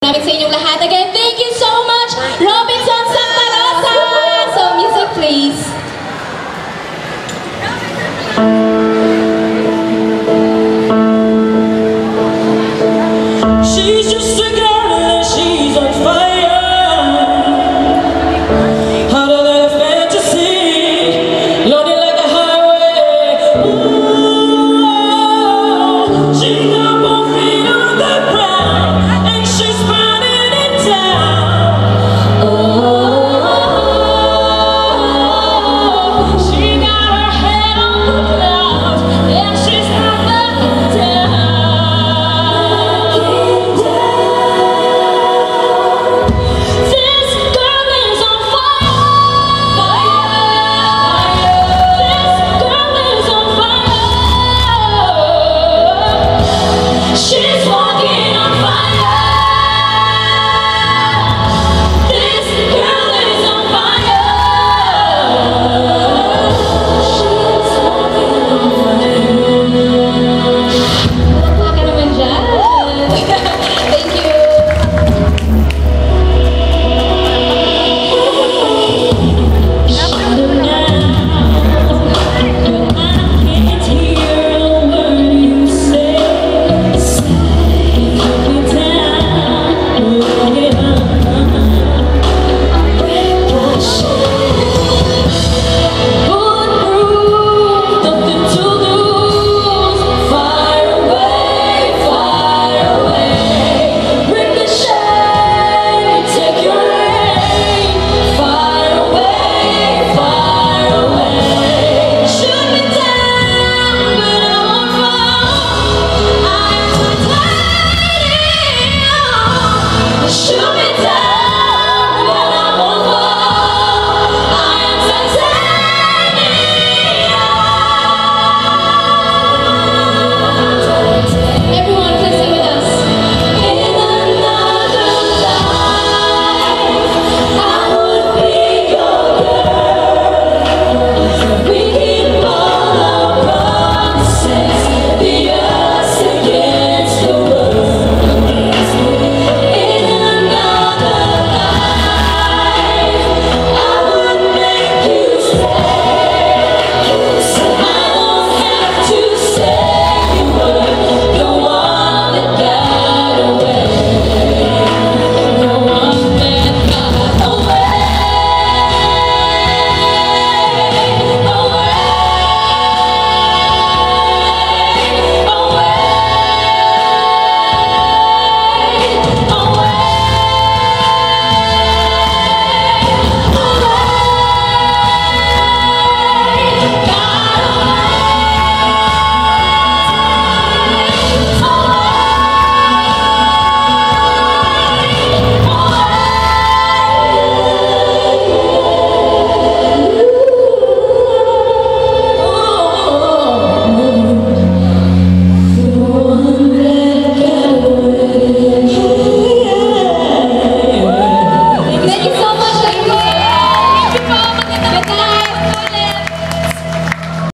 namin sa inyong lahat. Again, thank you so much, Robinson Santa Rosa. So, music please. She's just